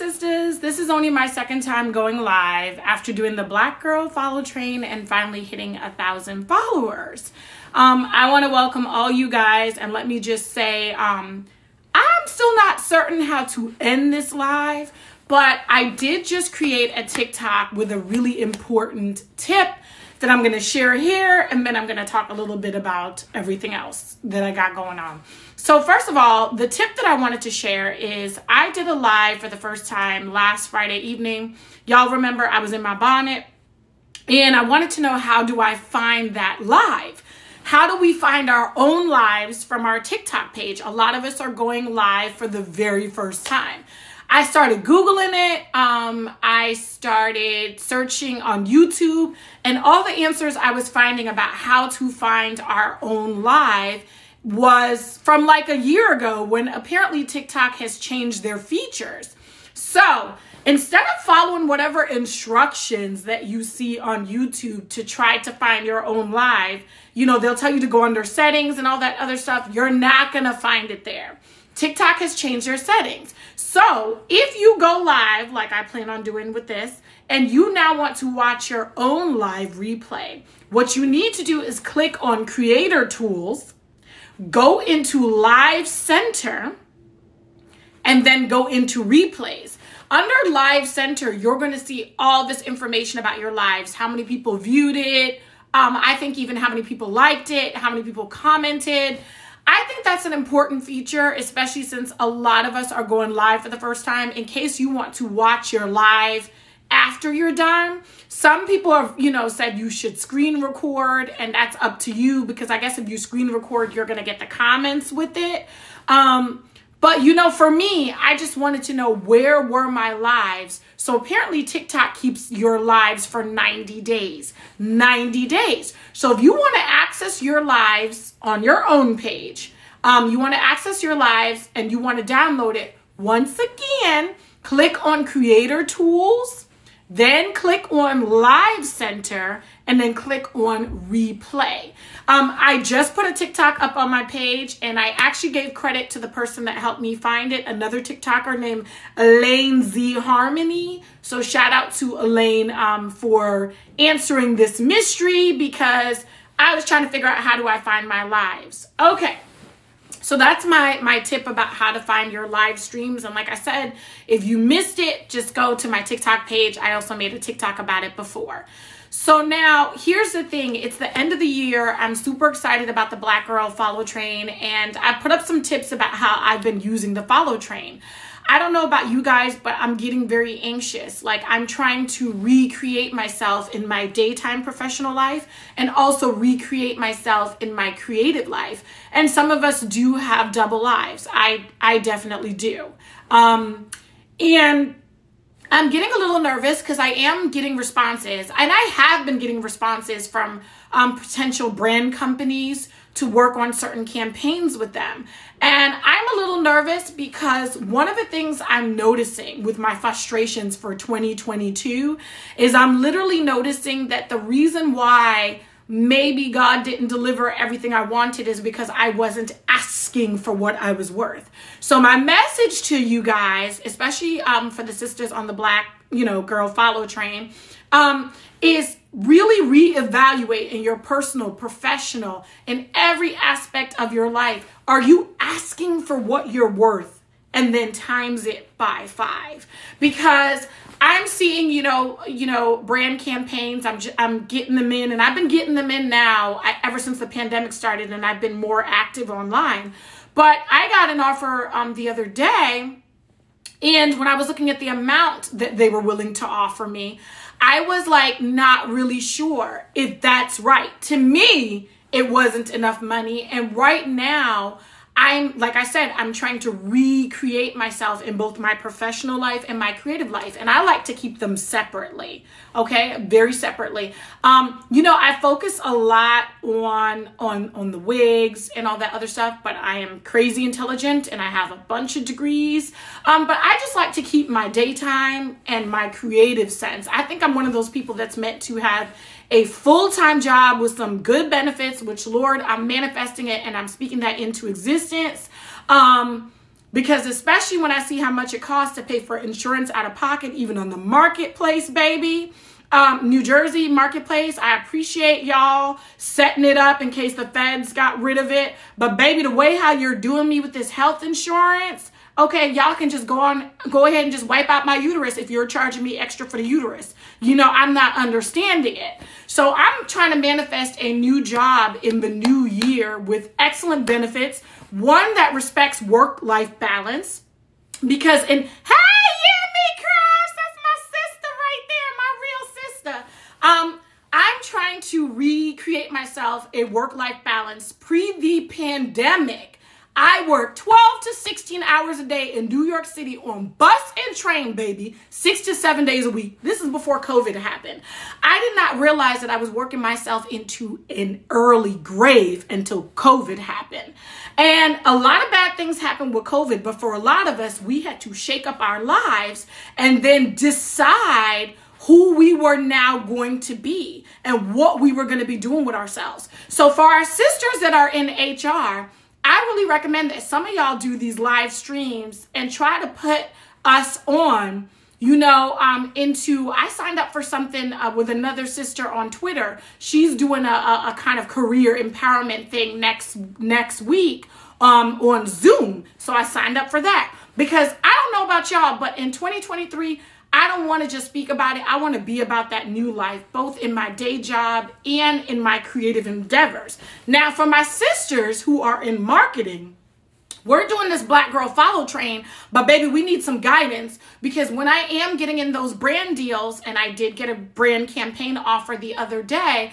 sisters. This is only my second time going live after doing the Black Girl Follow Train and finally hitting a thousand followers. Um, I want to welcome all you guys and let me just say, um, I'm still not certain how to end this live, but I did just create a TikTok with a really important tip that I'm going to share here, and then I'm going to talk a little bit about everything else that I got going on. So, first of all, the tip that I wanted to share is I did a live for the first time last Friday evening. Y'all remember I was in my bonnet, and I wanted to know how do I find that live? How do we find our own lives from our TikTok page? A lot of us are going live for the very first time. I started Googling it. Um, I started searching on YouTube, and all the answers I was finding about how to find our own live was from like a year ago when apparently TikTok has changed their features. So instead of following whatever instructions that you see on YouTube to try to find your own live, you know, they'll tell you to go under settings and all that other stuff. You're not going to find it there. TikTok has changed their settings. So if you go live, like I plan on doing with this, and you now want to watch your own live replay, what you need to do is click on Creator Tools, go into Live Center, and then go into Replays. Under Live Center, you're going to see all this information about your lives, how many people viewed it, um, I think even how many people liked it, how many people commented. I think that's an important feature, especially since a lot of us are going live for the first time. In case you want to watch your live after you're done, some people have, you know, said you should screen record, and that's up to you because I guess if you screen record, you're gonna get the comments with it. Um, but you know, for me, I just wanted to know where were my lives. So apparently TikTok keeps your lives for 90 days. 90 days. So if you want to access your lives on your own page, um, you want to access your lives and you want to download it, once again, click on Creator Tools, then click on Live Center, and then click on Replay. Um, I just put a TikTok up on my page and I actually gave credit to the person that helped me find it, another TikToker named Elaine Z Harmony. So shout out to Elaine um, for answering this mystery because I was trying to figure out how do I find my lives. Okay. So that's my my tip about how to find your live streams. And like I said, if you missed it, just go to my TikTok page. I also made a TikTok about it before. So now here's the thing. It's the end of the year. I'm super excited about the Black Girl Follow Train and I put up some tips about how I've been using the Follow Train. I don't know about you guys, but I'm getting very anxious. Like I'm trying to recreate myself in my daytime professional life and also recreate myself in my creative life. And some of us do have double lives. I I definitely do. Um and I'm getting a little nervous because I am getting responses, and I have been getting responses from um, potential brand companies to work on certain campaigns with them. And I'm a little nervous because one of the things I'm noticing with my frustrations for 2022 is I'm literally noticing that the reason why maybe God didn't deliver everything I wanted is because I wasn't asking for what I was worth. So my message to you guys, especially um, for the sisters on the black, you know, girl follow train, um, is really reevaluate in your personal, professional, in every aspect of your life. Are you asking for what you're worth? And then times it by five. Because I'm seeing, you know, you know, brand campaigns. I'm just, I'm getting them in, and I've been getting them in now I, ever since the pandemic started, and I've been more active online. But I got an offer um, the other day, and when I was looking at the amount that they were willing to offer me, I was like not really sure if that's right. To me, it wasn't enough money, and right now I'm, like I said, I'm trying to recreate myself in both my professional life and my creative life. And I like to keep them separately. Okay. Very separately. Um, you know, I focus a lot on, on, on the wigs and all that other stuff, but I am crazy intelligent and I have a bunch of degrees. Um, but I just like to keep my daytime and my creative sense. I think I'm one of those people that's meant to have a full time job with some good benefits, which, Lord, I'm manifesting it and I'm speaking that into existence. Um, Because especially when I see how much it costs to pay for insurance out of pocket, even on the marketplace, baby. Um, New Jersey marketplace, I appreciate y'all setting it up in case the feds got rid of it. But baby, the way how you're doing me with this health insurance, okay, y'all can just go on, go ahead and just wipe out my uterus if you're charging me extra for the uterus. You know, I'm not understanding it. So I'm trying to manifest a new job in the new year with excellent benefits, one that respects work life balance. Because in, hey, Yami Crash, that's my sister right there, my real sister. Um, I'm trying to recreate myself a work life balance pre the pandemic. I work 12 to 16 hours a day in New York City on bus and train, baby, six to seven days a week. This is before COVID happened. I did not realize that I was working myself into an early grave until COVID happened. And a lot of bad things happened with COVID, but for a lot of us, we had to shake up our lives and then decide who we were now going to be and what we were going to be doing with ourselves. So for our sisters that are in HR, I really recommend that some of y'all do these live streams and try to put us on you know, um, into I signed up for something uh, with another sister on Twitter. She's doing a, a, a, kind of career empowerment thing next next week um, on Zoom. So I signed up for that because I don't know about y'all, but in 2023, I don't want to just speak about it. I want to be about that new life, both in my day job and in my creative endeavors. Now, for my sisters who are in marketing, we're doing this black girl follow train, but baby, we need some guidance because when I am getting in those brand deals, and I did get a brand campaign offer the other day,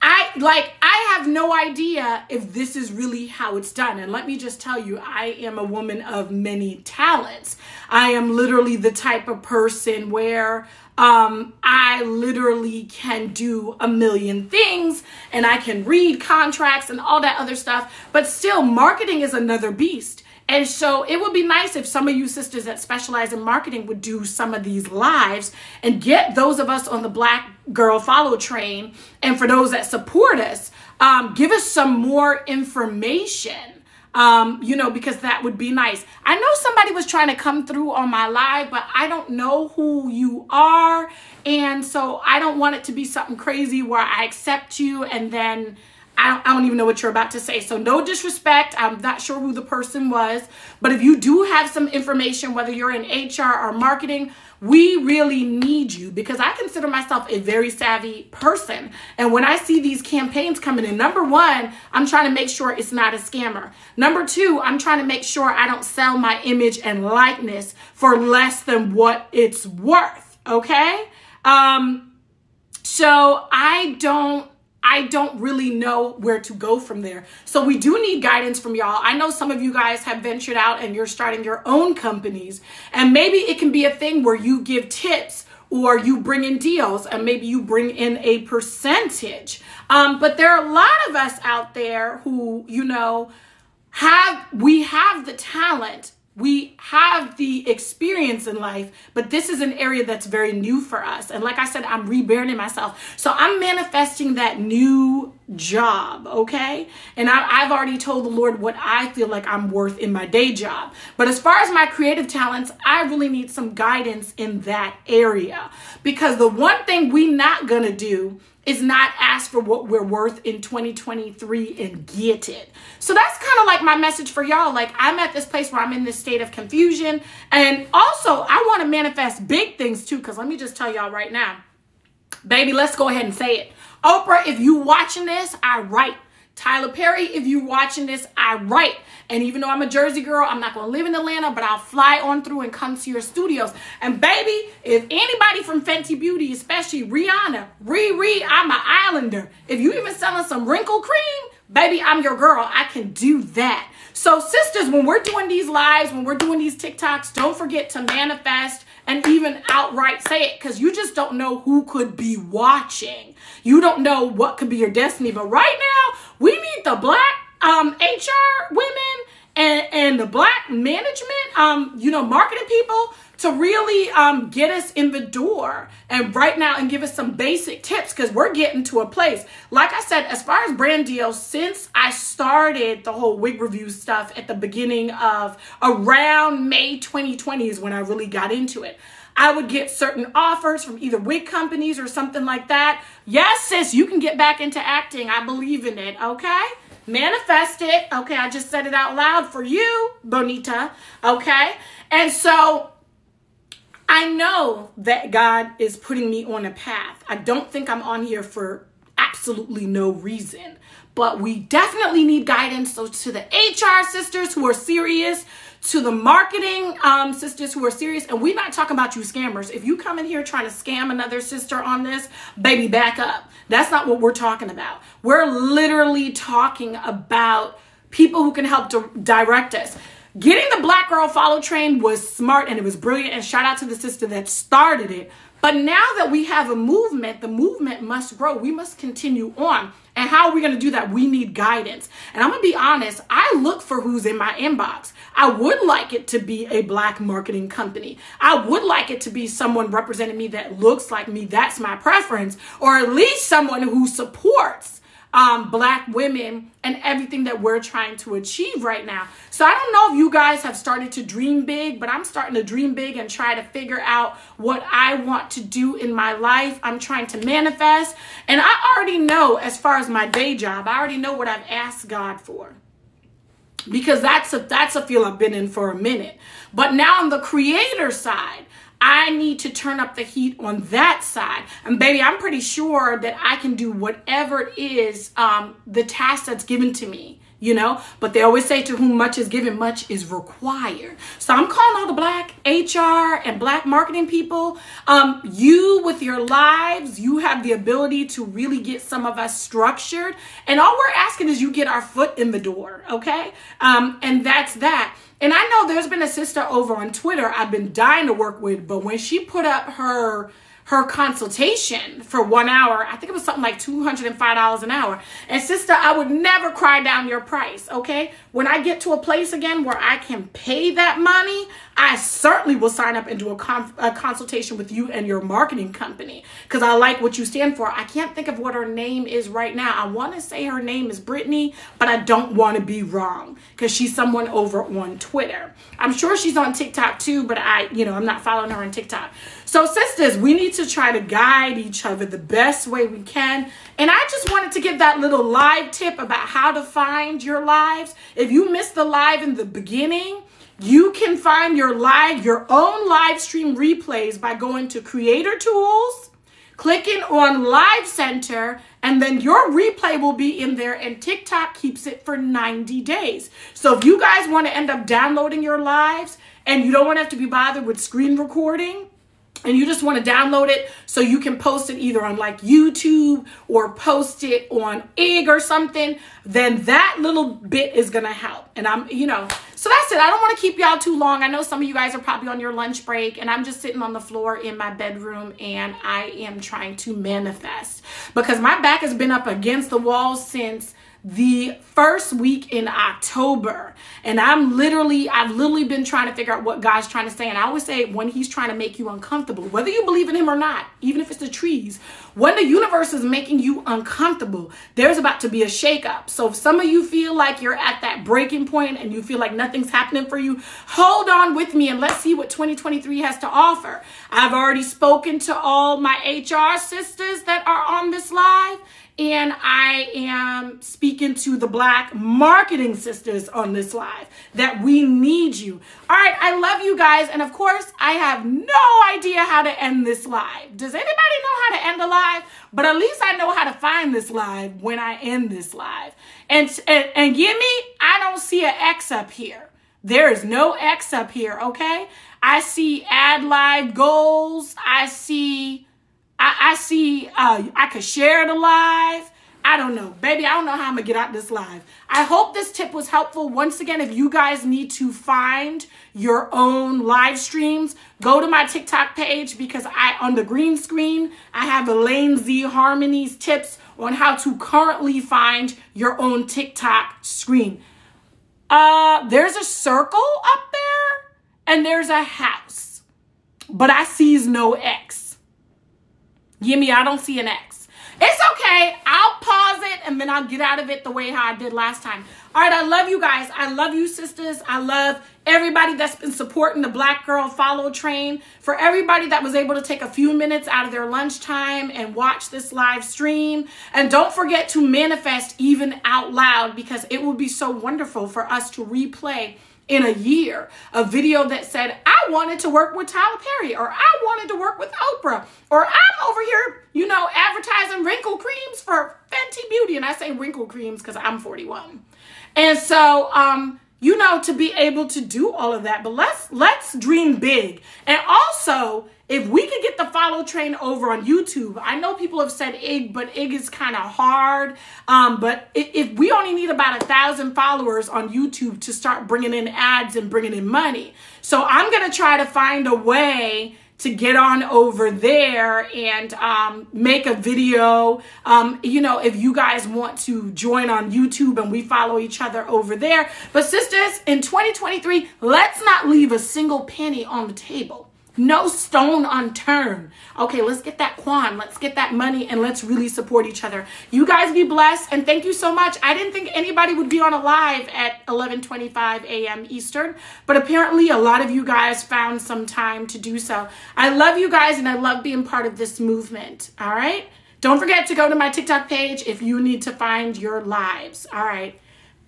I like I have no idea if this is really how it's done. And let me just tell you, I am a woman of many talents. I am literally the type of person where um, I literally can do a million things and I can read contracts and all that other stuff. But still, marketing is another beast. And so it would be nice if some of you sisters that specialize in marketing would do some of these lives and get those of us on the Black Girl Follow train. And for those that support us, um, give us some more information. Um, you know, because that would be nice. I know somebody was trying to come through on my live, but I don't know who you are. And so I don't want it to be something crazy where I accept you and then I don't, I don't even know what you're about to say. So, no disrespect. I'm not sure who the person was. But if you do have some information, whether you're in HR or marketing, we really need you because I consider myself a very savvy person. And when I see these campaigns coming in, number one, I'm trying to make sure it's not a scammer. Number two, I'm trying to make sure I don't sell my image and likeness for less than what it's worth. Okay? Um, so I don't I don't really know where to go from there. So we do need guidance from y'all. I know some of you guys have ventured out and you're starting your own companies. And maybe it can be a thing where you give tips or you bring in deals and maybe you bring in a percentage. Um, but there are a lot of us out there who, you know, have we have the talent we have the experience in life, but this is an area that's very new for us. And like I said, I'm rebranding myself. So I'm manifesting that new job, okay? And I, have already told the Lord what I feel like I'm worth in my day job. But as far as my creative talents, I really need some guidance in that area. Because the one thing we're not gonna do is not ask for what we're worth in 2023 and get it. So that's kind of like my message for y'all. Like I'm at this place where I'm in this state of confusion. And also I want to manifest big things too. Cause let me just tell y'all right now, baby, let's go ahead and say it. Oprah, if you watching this, I write. Tyler Perry, if you're watching this, I write. And even though I'm a Jersey girl, I'm not going to live in Atlanta, but I'll fly on through and come to your studios. And baby, if anybody from Fenty Beauty, especially Rihanna, Riri, I'm an islander. If you even selling some wrinkle cream, baby, I'm your girl. I can do that. So sisters, when we're doing these lives, when we're doing these TikToks, don't forget to manifest and even outright say it because you just don't know who could be watching. You don't know what could be your destiny. But right now, we need the black um, HR women and, and the black management, um, you know, marketing people to really um, get us in the door and right now and give us some basic tips because we're getting to a place. Like I said, as far as brand deals, since I started the whole wig review stuff at the beginning of around May 2020 is when I really got into it. I would get certain offers from either wig companies or something like that. Yes, sis, you can get back into acting. I believe in it, okay? Manifest it. Okay, I just said it out loud for you, Bonita. Okay? And so I know that God is putting me on a path. I don't think I'm on here for absolutely no reason, but we definitely need guidance. So, to the HR sisters who are serious, to the marketing um, sisters who are serious, and we're not talking about you scammers. If you come in here trying to scam another sister on this, baby, back up. That's not what we're talking about. We're literally talking about people who can help direct us. Getting the black girl follow train was smart and it was brilliant. And shout out to the sister that started it. But now that we have a movement, the movement must grow. We must continue on. And how are we going to do that? We need guidance. And I'm going to be honest, I look for who's in my inbox. I would like it to be a black marketing company. I would like it to be someone representing me that looks like me. That's my preference. Or at least someone who supports um, black women and everything that we're trying to achieve right now. So I don't know if you guys have started to dream big, but I'm starting to dream big and try to figure out what I want to do in my life. I'm trying to manifest. And I already know, as far as my day job, I already know what I've asked God for because that's a that's a field I've been in for a minute. But now on the creator side, I need to turn up the heat on that side. And baby, I'm pretty sure that I can do whatever it is, um, the task that's given to me, you know? But they always say to whom much is given, much is required. So I'm calling all the black HR and black marketing people. Um, you with your lives, you have the ability to really get some of us structured. And all we're asking is you get our foot in the door, okay? Um, and that's that. And I know there's been a sister over on Twitter I've been dying to work with, but when she put up her her consultation for one hour. I think it was something like $205 an hour. And sister, I would never cry down your price, okay? When I get to a place again where I can pay that money, I certainly will sign up and do a, con- a consultation with you and your marketing company because I like what you stand for. I can't think of what her name is right now. I want to say her name is Brittany, but I don't want to be wrong because she's someone over on Twitter. I'm sure she's on TikTok too, but I, you know, I'm not following her on TikTok. So, sisters, we need to try to guide each other the best way we can. And I just wanted to give that little live tip about how to find your lives. If you missed the live in the beginning, you can find your live, your own live stream replays by going to Creator Tools, clicking on Live Center, and then your replay will be in there. And TikTok keeps it for 90 days. So if you guys want to end up downloading your lives and you don't want to have to be bothered with screen recording, and you just want to download it so you can post it either on like YouTube or post it on Ig or something, then that little bit is going to help. And I'm, you know, so that's it. I don't want to keep y'all too long. I know some of you guys are probably on your lunch break and I'm just sitting on the floor in my bedroom and I am trying to manifest because my back has been up against the wall since the first week in October. And I'm literally, I've literally been trying to figure out what God's trying to say. And I always say, when He's trying to make you uncomfortable, whether you believe in Him or not, even if it's the trees, when the universe is making you uncomfortable, there's about to be a shakeup. So if some of you feel like you're at that breaking point and you feel like nothing's happening for you, hold on with me and let's see what 2023 has to offer. I've already spoken to all my HR sisters that are on this live and I am speaking to the black marketing sisters on this live that we need you. All right, I love you guys. And of course, I have no idea how to end this live. Does anybody know how to end a live? But at least I know how to find this live when I end this live. And, and, and give me, I don't see an X up here. There is no X up here, okay? I see add live goals. I see I, I see uh, I could share the live. I don't know. Baby, I don't know how I'm going to get out this live. I hope this tip was helpful. Once again, if you guys need to find your own live streams, go to my TikTok page because I, on the green screen, I have Elaine Z Harmonies tips on how to currently find your own TikTok screen. Uh, there's a circle up there and there's a house, but I sees no X. Gimme, I don't see an X. It's okay. I'll pause it and then I'll get out of it the way how I did last time. All right, I love you guys. I love you, sisters. I love everybody that's been supporting the Black Girl Follow Train. For everybody that was able to take a few minutes out of their lunchtime and watch this live stream. And don't forget to manifest even out loud because it will be so wonderful for us to replay in a year a video that said, I wanted to work with Tyler Perry, or I wanted to work with Oprah, or I'm over here, you know, advertising wrinkle creams for Fenty Beauty. And I say wrinkle creams because I'm 41. And so, um, you know, to be able to do all of that. But let's let's dream big. And also, if we could get the follow train over on YouTube, I know people have said IG, but IG is kind of hard. Um, but if, we only need about a thousand followers on YouTube to start bringing in ads and bringing in money, so I'm gonna try to find a way to get on over there and um, make a video. Um, you know, if you guys want to join on YouTube and we follow each other over there. But, sisters, in 2023, let's not leave a single penny on the table. No stone unturned. Okay, let's get that quan. Let's get that money and let's really support each other. You guys be blessed and thank you so much. I didn't think anybody would be on a live at 11:25 a.m. Eastern, but apparently a lot of you guys found some time to do so. I love you guys and I love being part of this movement. All right? Don't forget to go to my TikTok page if you need to find your lives. All right.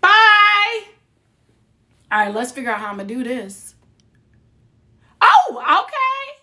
Bye. All right, let's figure out how I'm going to do this. Oh, okay.